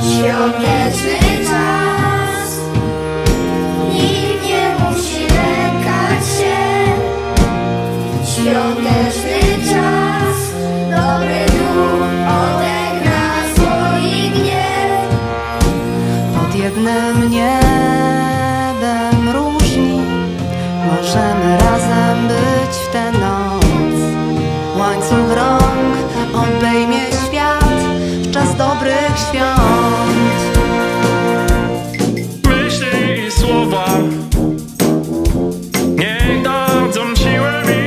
Świąteczny czas. Nikt nie musi lękać się. Świąteczny czas. Dobry duch odegra swój gniew. Pod jednym niebem różni Możemy razem świąt Myśli i słowa. Niech dadzą siłę mi.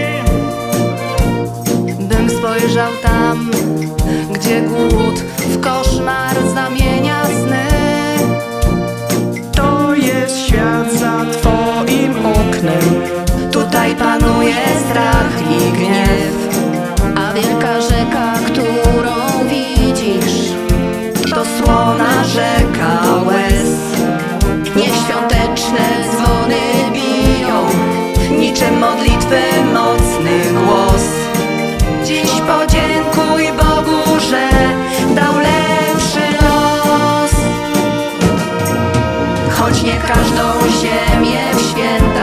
Bym spojrzał tam, gdzie głód w koszmar zamienia sny. To jest świat za twoim oknem. Tutaj panuje strach i gniew choć nie każdą ziemię w święto.